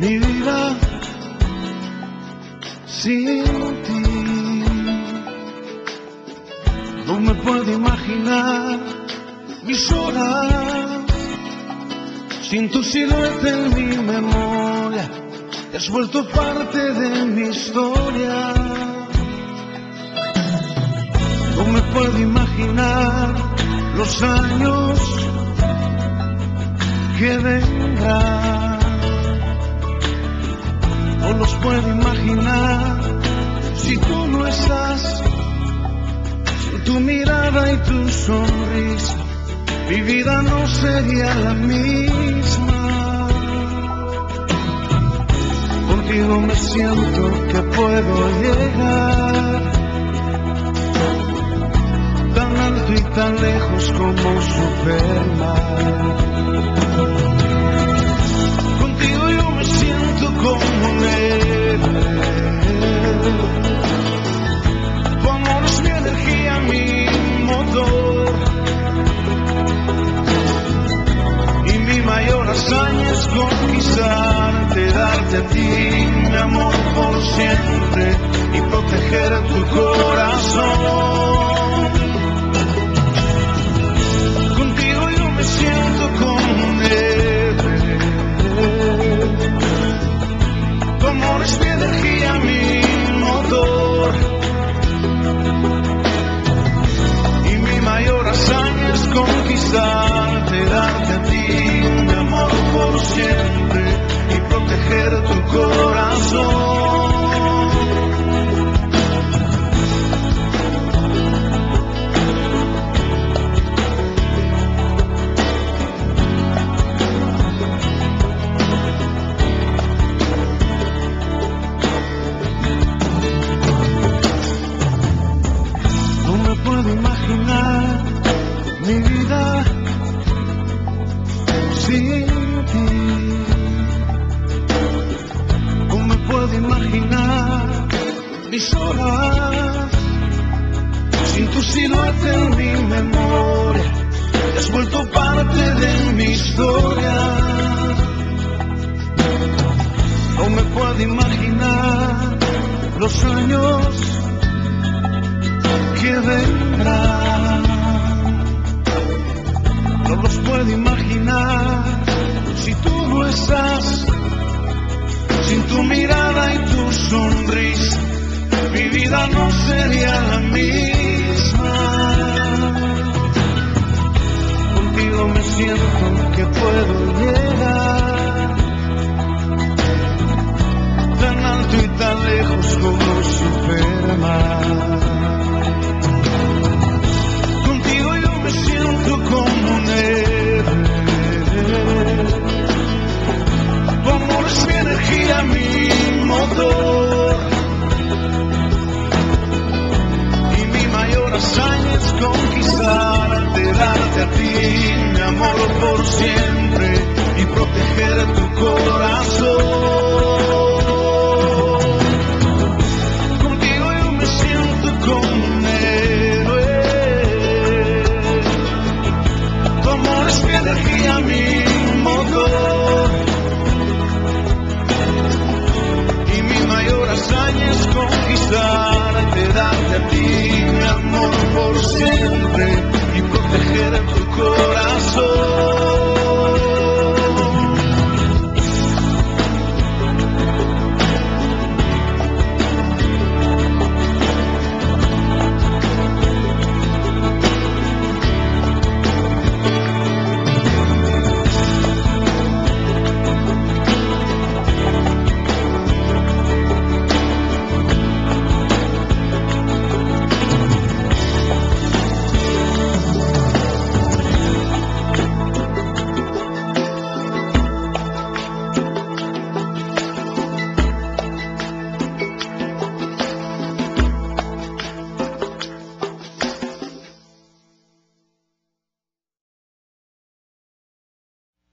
mi vida sin ti. No me puedo imaginar mis horas sin tu silueta en mi memoria. Te has vuelto parte de mi historia. No me puedo imaginar los años que vendrán. Puedo imaginar si tú no estás. Tu mirada y tu sonrisa, mi vida no sería la misma. Contigo me siento que puedo llegar tan alto y tan lejos como Superman. A ti mi amor por siempre y proteger tu corazón. Mis horas sin tu silueta en mi memoria. Has vuelto parte de mi historia. No me puedo imaginar los años que vendrán. No los puedo imaginar si tú no estás, sin tu mirada y tu sonrisa, mi vida no sería la misma. Contigo me siento que puedo llegar tan alto y tan lejos como Superman. Contigo yo me siento como héroe. Tu amor es mi energía, mi motor. Por siempre y proteger tu